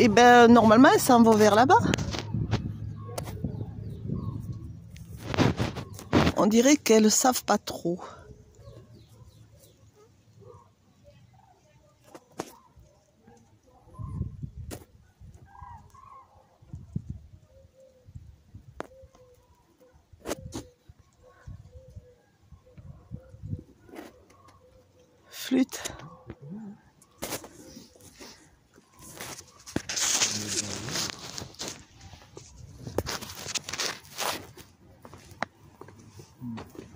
Et ben normalement elles s'en vont vers là-bas. On dirait qu'elles savent pas trop. Flûte. 嗯。